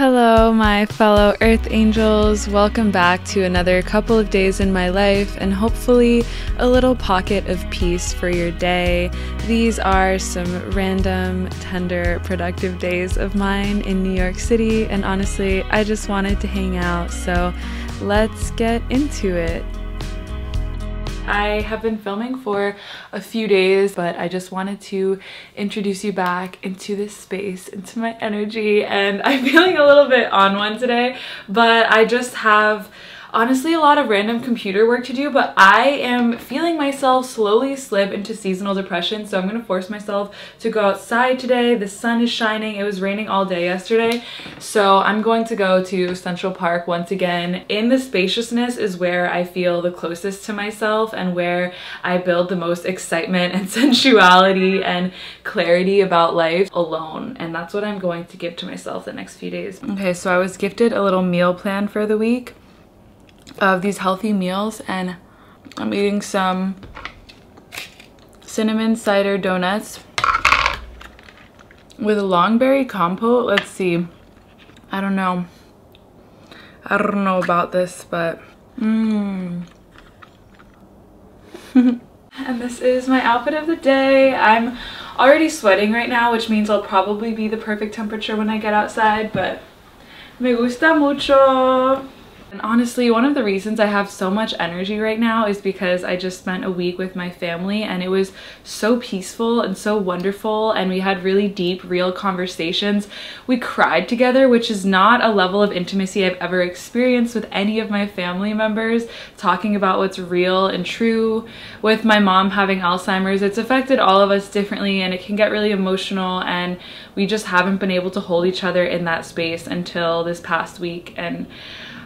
Hello, my fellow Earth Angels. Welcome back to another couple of days in my life and hopefully a little pocket of peace for your day. These are some random, tender, productive days of mine in New York City, and honestly, I just wanted to hang out, so let's get into it. I have been filming for a few days, but I just wanted to introduce you back into this space, into my energy, and I'm feeling a little bit on one today, but I just have honestly a lot of random computer work to do, but I am feeling myself slowly slip into seasonal depression. So I'm to force myself to go outside today. The sun is shining. It was raining all day yesterday. So I'm going to go to Central Park once again. In the spaciousness is where I feel the closest to myself and where I build the most excitement and sensuality and clarity about life alone. And that's what I'm going to give to myself the next few days. Okay, so I was gifted a little meal plan for the week of these healthy meals and I'm eating some cinnamon cider donuts with a longberry compote. Let's see. I don't know. I don't know about this, but mmm. and this is my outfit of the day. I'm already sweating right now, which means I'll probably be the perfect temperature when I get outside, but me gusta mucho. And honestly, one of the reasons I have so much energy right now is because I just spent a week with my family and it was so peaceful and so wonderful and we had really deep, real conversations. We cried together, which is not a level of intimacy I've ever experienced with any of my family members, talking about what's real and true. With my mom having Alzheimer's, it's affected all of us differently and it can get really emotional and we just haven't been able to hold each other in that space until this past week. And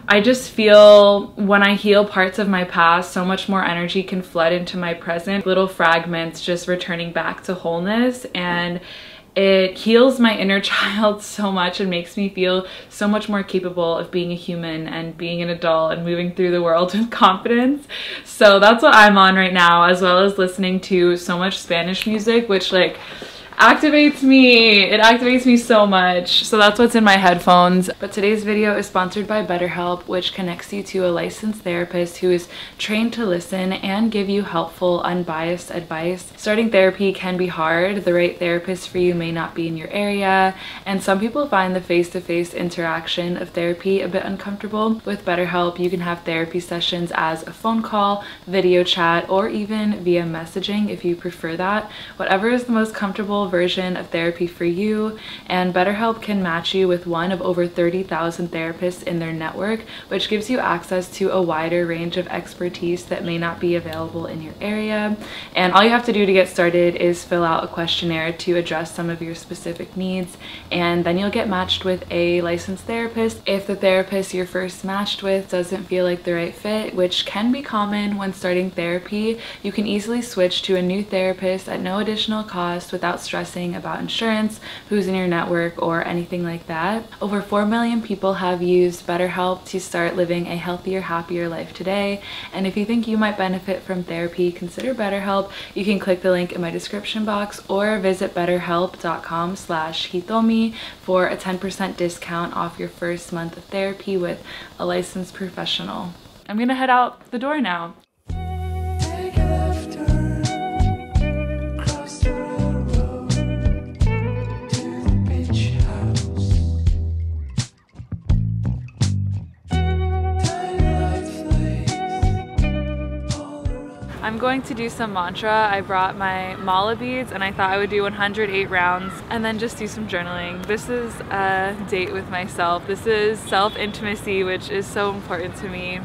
I just feel when I heal parts of my past, so much more energy can flood into my present. Little fragments just returning back to wholeness and it heals my inner child so much and makes me feel so much more capable of being a human and being an adult and moving through the world with confidence. So that's what I'm on right now, as well as listening to so much Spanish music, which like activates me. It activates me so much. So that's what's in my headphones. But today's video is sponsored by BetterHelp, which connects you to a licensed therapist who is trained to listen and give you helpful, unbiased advice. Starting therapy can be hard. The right therapist for you may not be in your area. And some people find the face-to-face -face interaction of therapy a bit uncomfortable. With BetterHelp, you can have therapy sessions as a phone call, video chat, or even via messaging if you prefer that. Whatever is the most comfortable version of therapy for you, and BetterHelp can match you with one of over 30,000 therapists in their network, which gives you access to a wider range of expertise that may not be available in your area. And all you have to do to get started is fill out a questionnaire to address some of your specific needs, and then you'll get matched with a licensed therapist. If the therapist you're first matched with doesn't feel like the right fit, which can be common when starting therapy, you can easily switch to a new therapist at no additional cost without stress stressing about insurance, who's in your network, or anything like that. Over 4 million people have used BetterHelp to start living a healthier, happier life today. And if you think you might benefit from therapy, consider BetterHelp. You can click the link in my description box or visit betterhelp.com slash hitomi for a 10% discount off your first month of therapy with a licensed professional. I'm gonna head out the door now. I'm going to do some mantra. I brought my mala beads and I thought I would do 108 rounds and then just do some journaling. This is a date with myself. This is self-intimacy, which is so important to me.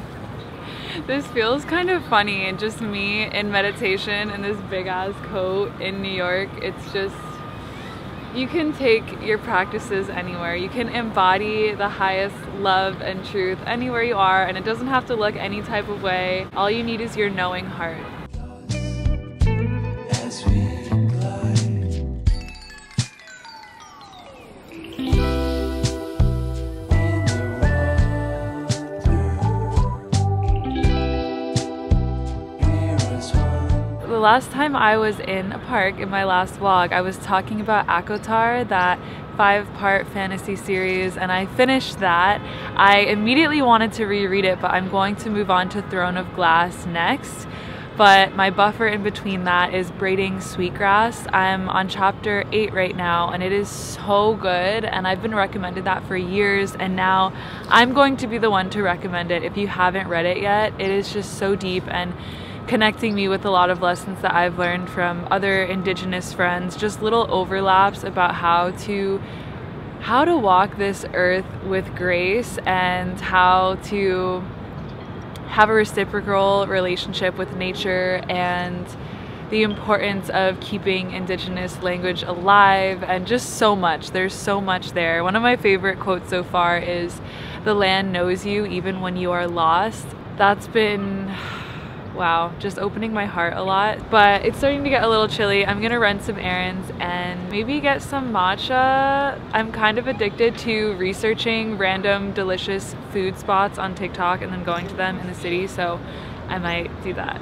This feels kind of funny and just me in meditation in this big ass coat in New York. It's just you can take your practices anywhere. You can embody the highest love and truth anywhere you are and it doesn't have to look any type of way. All you need is your knowing heart. Last time I was in a park in my last vlog, I was talking about ACOTAR, that five part fantasy series and I finished that. I immediately wanted to reread it, but I'm going to move on to Throne of Glass next. But my buffer in between that is Braiding Sweetgrass. I'm on chapter 8 right now and it is so good and I've been recommended that for years and now I'm going to be the one to recommend it if you haven't read it yet. It is just so deep and connecting me with a lot of lessons that I've learned from other indigenous friends, just little overlaps about how to how to walk this earth with grace and how to have a reciprocal relationship with nature and the importance of keeping indigenous language alive and just so much. There's so much there. One of my favorite quotes so far is the land knows you even when you are lost. That's been wow, just opening my heart a lot. But it's starting to get a little chilly. I'm gonna run some errands and maybe get some matcha. I'm kind of addicted to researching random delicious food spots on TikTok and then going to them in the city, so I might do that.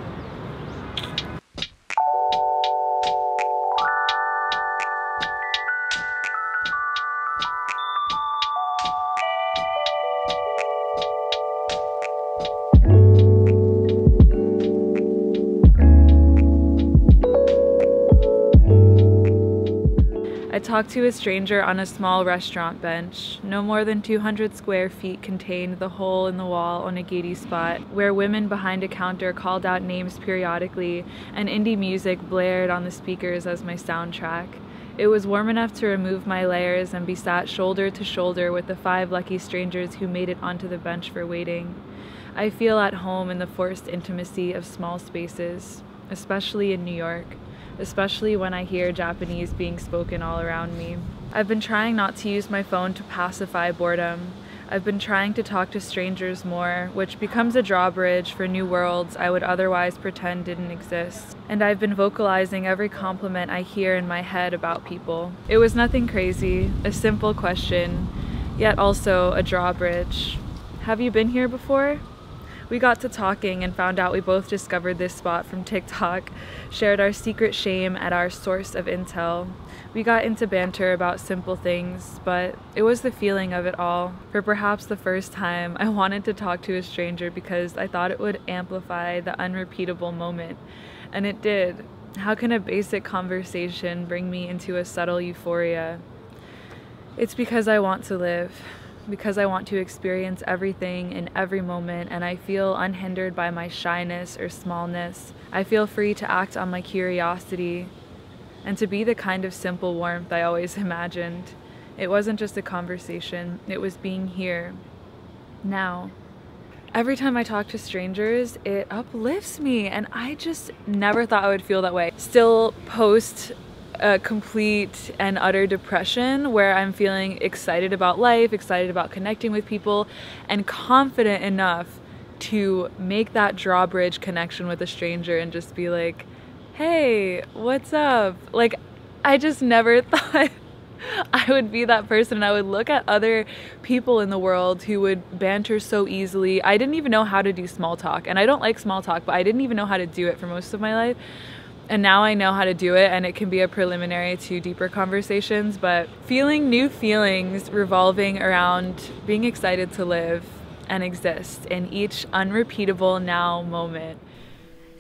Talked to a stranger on a small restaurant bench. No more than 200 square feet contained the hole in the wall onigiri spot, where women behind a counter called out names periodically, and indie music blared on the speakers as my soundtrack. It was warm enough to remove my layers and be sat shoulder to shoulder with the five lucky strangers who made it onto the bench for waiting. I feel at home in the forced intimacy of small spaces, especially in New York especially when I hear Japanese being spoken all around me. I've been trying not to use my phone to pacify boredom. I've been trying to talk to strangers more, which becomes a drawbridge for new worlds I would otherwise pretend didn't exist. And I've been vocalizing every compliment I hear in my head about people. It was nothing crazy, a simple question, yet also a drawbridge. Have you been here before? We got to talking and found out we both discovered this spot from TikTok, shared our secret shame at our source of intel. We got into banter about simple things, but it was the feeling of it all. For perhaps the first time, I wanted to talk to a stranger because I thought it would amplify the unrepeatable moment. And it did. How can a basic conversation bring me into a subtle euphoria? It's because I want to live because I want to experience everything in every moment and I feel unhindered by my shyness or smallness. I feel free to act on my curiosity and to be the kind of simple warmth I always imagined. It wasn't just a conversation, it was being here, now. Every time I talk to strangers, it uplifts me, and I just never thought I would feel that way. Still, post a complete and utter depression where I'm feeling excited about life, excited about connecting with people, and confident enough to make that drawbridge connection with a stranger and just be like, hey, what's up? Like, I just never thought I would be that person. And I would look at other people in the world who would banter so easily. I didn't even know how to do small talk, and I don't like small talk, but I didn't even know how to do it for most of my life and now I know how to do it and it can be a preliminary to deeper conversations but feeling new feelings revolving around being excited to live and exist in each unrepeatable now moment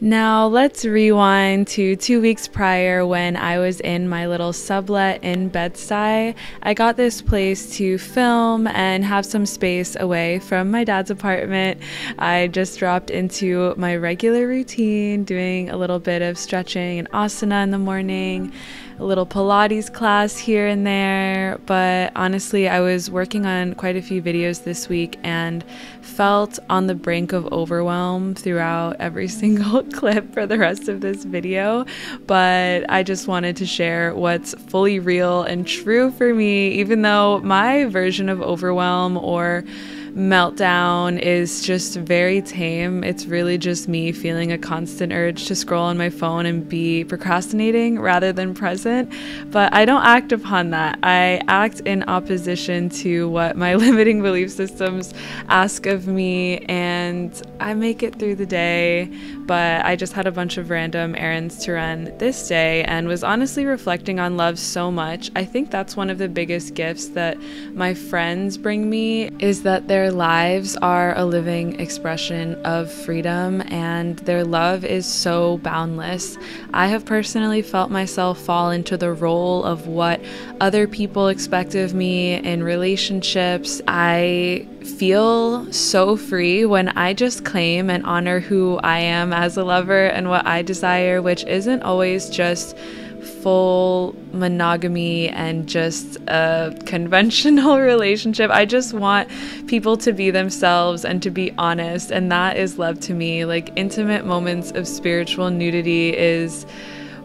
now let's rewind to two weeks prior when I was in my little sublet in Bed-Stuy. I got this place to film and have some space away from my dad's apartment. I just dropped into my regular routine, doing a little bit of stretching and asana in the morning a little Pilates class here and there. But honestly, I was working on quite a few videos this week and felt on the brink of overwhelm throughout every single clip for the rest of this video. But I just wanted to share what's fully real and true for me, even though my version of overwhelm or meltdown is just very tame. It's really just me feeling a constant urge to scroll on my phone and be procrastinating rather than present. But I don't act upon that. I act in opposition to what my limiting belief systems ask of me, and I make it through the day. But I just had a bunch of random errands to run this day and was honestly reflecting on love so much. I think that's one of the biggest gifts that my friends bring me is that their lives are a living expression of freedom and their love is so boundless. I have personally felt myself fall into the role of what other people expect of me in relationships. I feel so free when I just claim and honor who I am as a lover and what I desire, which isn't always just full monogamy and just a conventional relationship. I just want people to be themselves and to be honest, and that is love to me. Like intimate moments of spiritual nudity is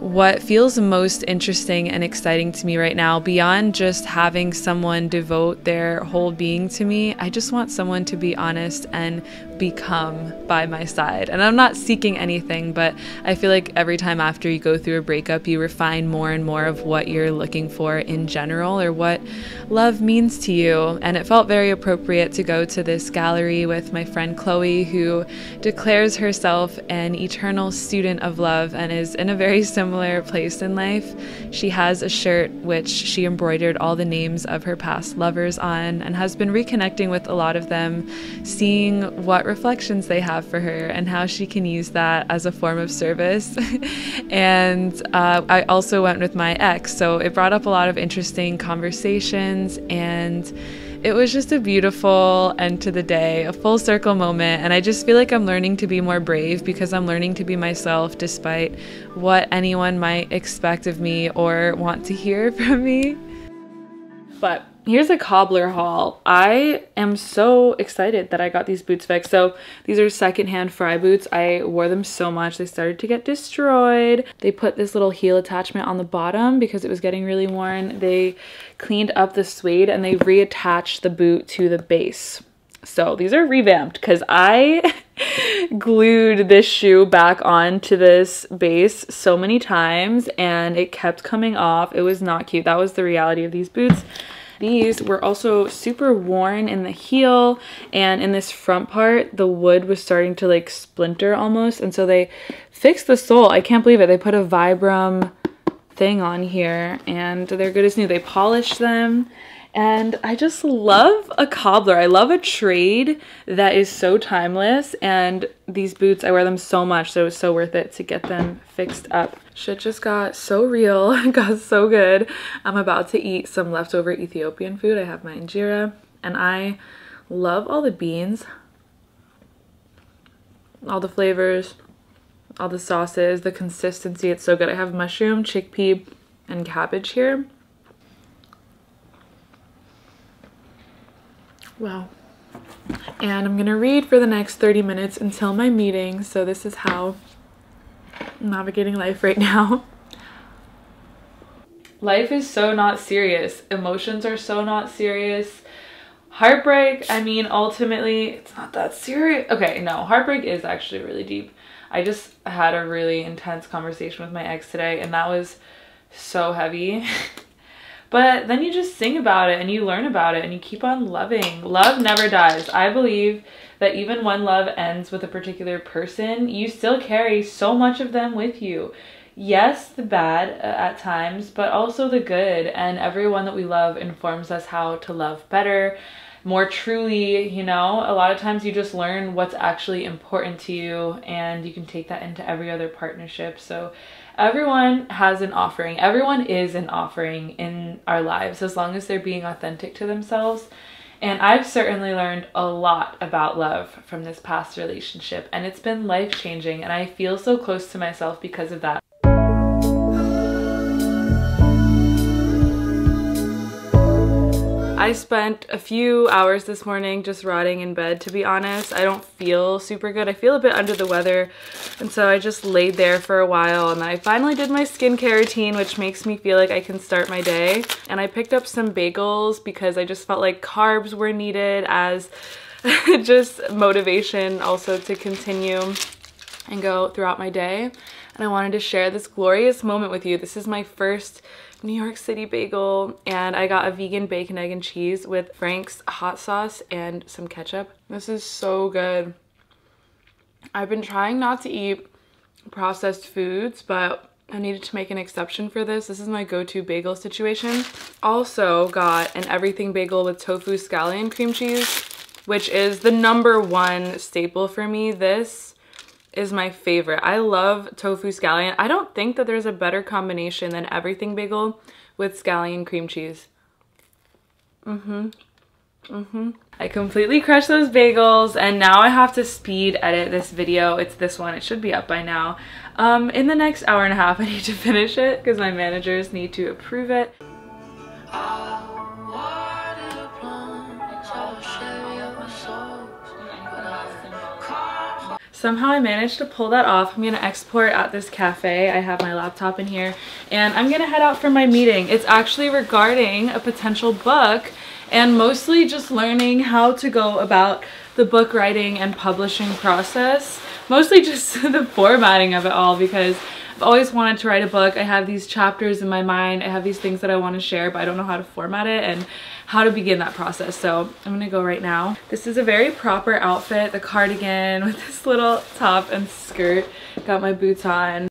what feels most interesting and exciting to me right now, beyond just having someone devote their whole being to me, I just want someone to be honest and become by my side. And I'm not seeking anything, but I feel like every time after you go through a breakup, you refine more and more of what you're looking for in general or what love means to you. And it felt very appropriate to go to this gallery with my friend Chloe, who declares herself an eternal student of love and is in a very similar place in life. She has a shirt which she embroidered all the names of her past lovers on and has been reconnecting with a lot of them, seeing what reflections they have for her and how she can use that as a form of service. and uh, I also went with my ex, so it brought up a lot of interesting conversations and it was just a beautiful end to the day, a full circle moment. And I just feel like I'm learning to be more brave because I'm learning to be myself despite what anyone might expect of me or want to hear from me. But here's a cobbler haul. I am so excited that I got these boots fixed. So these are secondhand Frye boots. I wore them so much. They started to get destroyed. They put this little heel attachment on the bottom because it was getting really worn. They cleaned up the suede and they reattached the boot to the base. So these are revamped because I glued this shoe back onto this base so many times and it kept coming off. It was not cute. That was the reality of these boots. These were also super worn in the heel and in this front part, the wood was starting to like splinter almost. And so they fixed the sole. I can't believe it. They put a Vibram thing on here and they're good as new. They polished them and I just love a cobbler. I love a trade that is so timeless. And these boots, I wear them so much, so it was so worth it to get them fixed up. Shit just got so real, got so good. I'm about to eat some leftover Ethiopian food. I have my injera, and I love all the beans, all the flavors, all the sauces, the consistency. It's so good. I have mushroom, chickpea, and cabbage here. Wow. And I'm gonna read for the next 30 minutes until my meeting. So this is how navigating life right now. Life is so not serious. Emotions are so not serious. Heartbreak, I mean, ultimately, it's not that serious. Okay, no, heartbreak is actually really deep. I just had a really intense conversation with my ex today, and that was so heavy. But then you just sing about it and you learn about it and you keep on loving. Love never dies. I believe that even when love ends with a particular person, you still carry so much of them with you. Yes, the bad uh, at times, but also the good. And everyone that we love informs us how to love better, more truly, you know. A lot of times you just learn what's actually important to you and you can take that into every other partnership. So everyone has an offering. Everyone is an offering in our lives as long as they're being authentic to themselves. And I've certainly learned a lot about love from this past relationship and it's been life changing and I feel so close to myself because of that. I spent a few hours this morning just rotting in bed, to be honest. I don't feel super good. I feel a bit under the weather, and so I just laid there for a while, and then I finally did my skincare routine, which makes me feel like I can start my day. And I picked up some bagels because I just felt like carbs were needed as just motivation also to continue and go throughout my day. And I wanted to share this glorious moment with you. This is my first New York City bagel and I got a vegan bacon, egg, and cheese with Frank's hot sauce and some ketchup. This is so good. I've been trying not to eat processed foods, but I needed to make an exception for this. This is my go-to bagel situation. Also got an everything bagel with tofu scallion cream cheese, which is the number one staple for me. This is my favorite. I love tofu scallion. I don't think that there's a better combination than everything bagel with scallion cream cheese. Mm-hmm. Mm-hmm. I completely crushed those bagels and now I have to speed edit this video. It's this one. It should be up by now. Um, in the next hour and a half I need to finish it because my managers need to approve it. Somehow I managed to pull that off. I'm gonna export at this cafe. I have my laptop in here and I'm gonna head out for my meeting. It's actually regarding a potential book and mostly just learning how to go about the book writing and publishing process. Mostly just the formatting of it all because I've always wanted to write a book. I have these chapters in my mind. I have these things that I want to share, but I don't know how to format it and how to begin that process. So I'm gonna go right now. This is a very proper outfit, the cardigan with this little top and skirt. Got my boots on.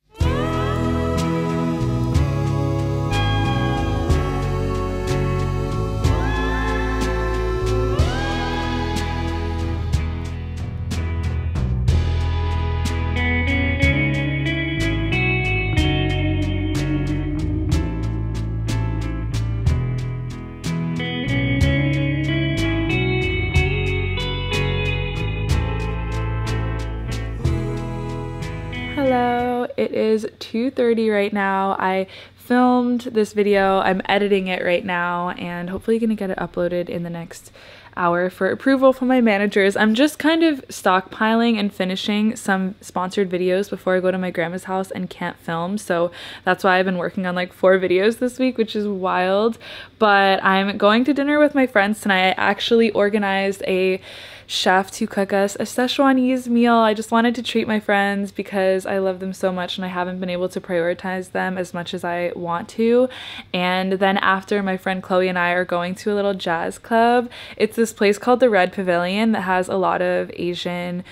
2.30 right now. I filmed this video. I'm editing it right now and hopefully gonna get it uploaded in the next hour for approval from my managers. I'm just kind of stockpiling and finishing some sponsored videos before I go to my grandma's house and can't film. So that's why I've been working on like four videos this week, which is wild. But I'm going to dinner with my friends tonight. I actually organized a chef to cook us a Szechuanese meal. I just wanted to treat my friends because I love them so much and I haven't been able to prioritize them as much as I want to. And then after, my friend Chloe and I are going to a little jazz club. It's this place called the Red Pavilion that has a lot of Asian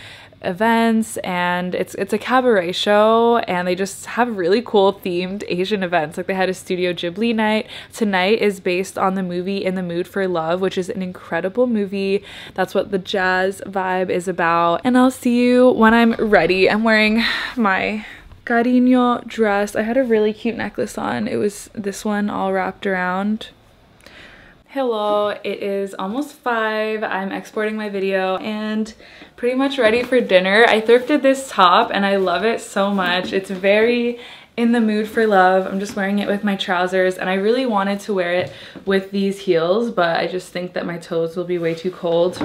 events and it's it's a cabaret show and they just have really cool themed Asian events. Like they had a Studio Ghibli night. Tonight is based on the movie In the Mood for Love, which is an incredible movie. That's what the jazz vibe is about. And I'll see you when I'm ready. I'm wearing my Cariño dress. I had a really cute necklace on. It was this one all wrapped around Hello, it is almost 5. I'm exporting my video and pretty much ready for dinner. I thrifted this top and I love it so much. It's very in the mood for love. I'm just wearing it with my trousers and I really wanted to wear it with these heels but I just think that my toes will be way too cold.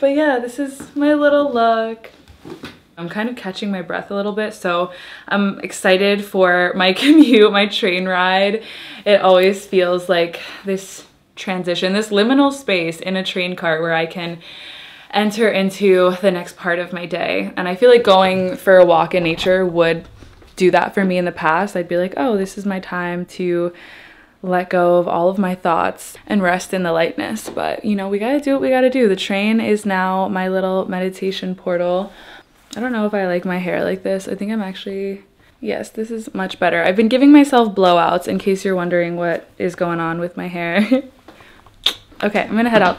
But yeah, this is my little look. I'm kind of catching my breath a little bit, so I'm excited for my commute, my train ride. It always feels like this transition, this liminal space in a train cart where I can enter into the next part of my day. And I feel like going for a walk in nature would do that for me in the past. I'd be like, oh, this is my time to let go of all of my thoughts and rest in the lightness. But you know, we gotta do what we gotta do. The train is now my little meditation portal. I don't know if I like my hair like this. I think I'm actually Yes, this is much better. I've been giving myself blowouts in case you're wondering what is going on with my hair. Okay, I'm gonna head out.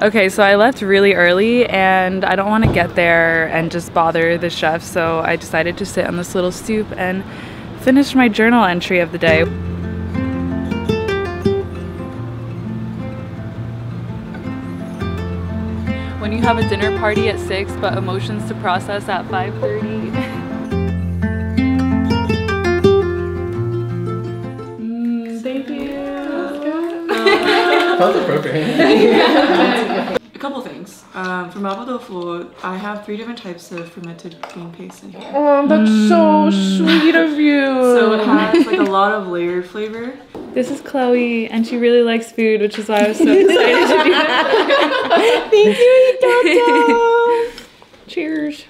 Okay, so I left really early and I don't want to get there and just bother the chef, so I decided to sit on this little stoop and finish my journal entry of the day. When you have a dinner party at 6 but emotions to process at 5.30 Felt appropriate. A couple things. Um, for mapo tofu, I have three different types of fermented bean paste in here. Oh, that's mm. so sweet of you. So it has like a lot of layered flavor. This is Chloe, and she really likes food, which is why I was so excited to do it. Thank you, Cheers.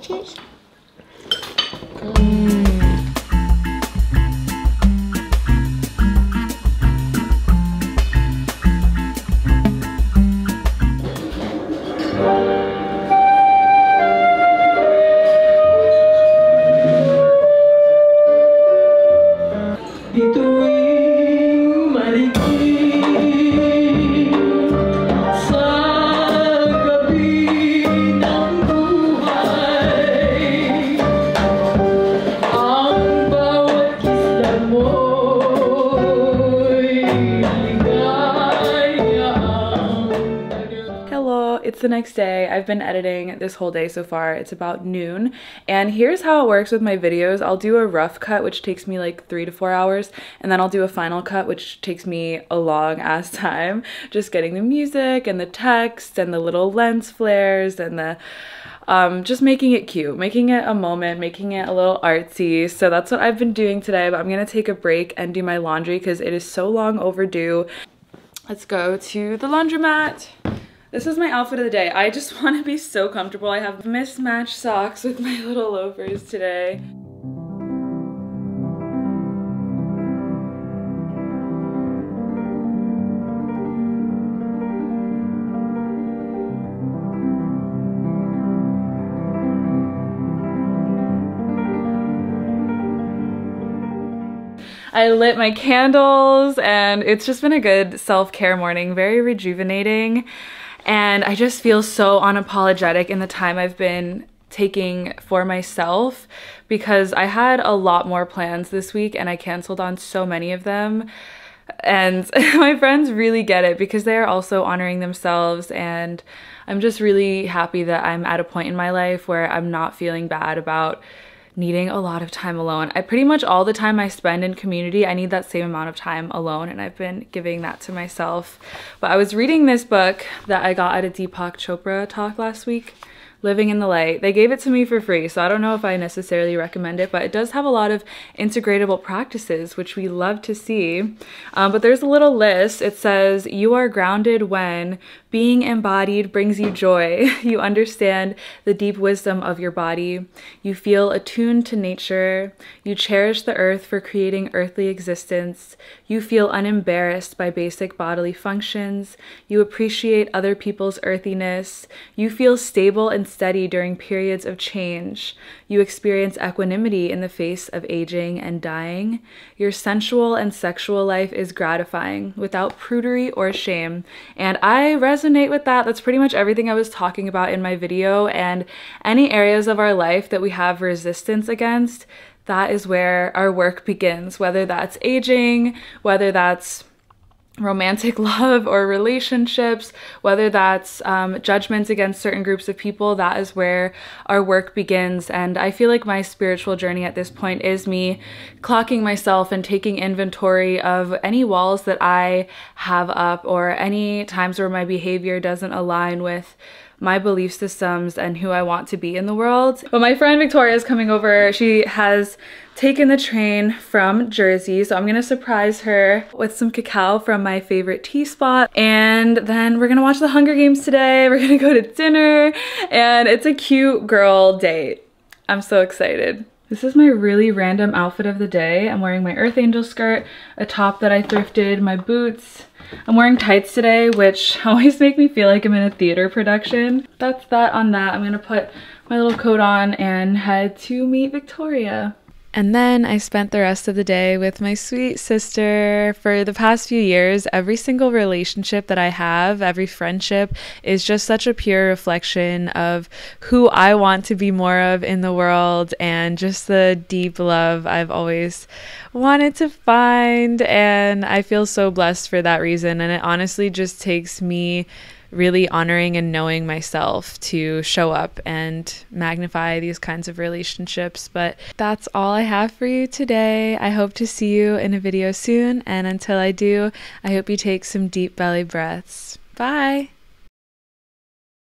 Cheers. Next day. I've been editing this whole day so far. It's about noon. And here's how it works with my videos. I'll do a rough cut, which takes me like three to four hours. And then I'll do a final cut, which takes me a long ass time. Just getting the music and the text and the little lens flares and the um, just making it cute, making it a moment, making it a little artsy. So that's what I've been doing today, but I'm gonna take a break and do my laundry because it is so long overdue. Let's go to the laundromat. This is my outfit of the day. I just want to be so comfortable. I have mismatched socks with my little loafers today. I lit my candles and it's just been a good self-care morning, very rejuvenating. And I just feel so unapologetic in the time I've been taking for myself because I had a lot more plans this week and I canceled on so many of them. And my friends really get it because they are also honoring themselves and I'm just really happy that I'm at a point in my life where I'm not feeling bad about needing a lot of time alone. I pretty much all the time I spend in community, I need that same amount of time alone, and I've been giving that to myself. But I was reading this book that I got at a Deepak Chopra talk last week. Living in the Light. They gave it to me for free, so I don't know if I necessarily recommend it, but it does have a lot of integratable practices, which we love to see. Um, but there's a little list. It says, You are grounded when being embodied brings you joy. You understand the deep wisdom of your body. You feel attuned to nature. You cherish the earth for creating earthly existence. You feel unembarrassed by basic bodily functions. You appreciate other people's earthiness. You feel stable and steady during periods of change. You experience equanimity in the face of aging and dying. Your sensual and sexual life is gratifying without prudery or shame. And I resonate with that. That's pretty much everything I was talking about in my video. And any areas of our life that we have resistance against, that is where our work begins, whether that's aging, whether that's romantic love or relationships, whether that's um, judgments against certain groups of people, that is where our work begins. And I feel like my spiritual journey at this point is me clocking myself and taking inventory of any walls that I have up or any times where my behavior doesn't align with my belief systems and who I want to be in the world. But my friend Victoria is coming over. She has taken the train from Jersey, so I'm gonna surprise her with some cacao from my favorite tea spot. And then we're gonna watch the Hunger Games today. We're gonna go to dinner, and it's a cute girl date. I'm so excited. This is my really random outfit of the day. I'm wearing my Earth Angel skirt, a top that I thrifted, my boots, I'm wearing tights today, which always make me feel like I'm in a theater production. That's that on that. I'm gonna put my little coat on and head to meet Victoria. And then I spent the rest of the day with my sweet sister. For the past few years, every single relationship that I have, every friendship, is just such a pure reflection of who I want to be more of in the world and just the deep love I've always wanted to find. And I feel so blessed for that reason. And it honestly just takes me really honoring and knowing myself to show up and magnify these kinds of relationships. But that's all I have for you today. I hope to see you in a video soon. And until I do, I hope you take some deep belly breaths. Bye.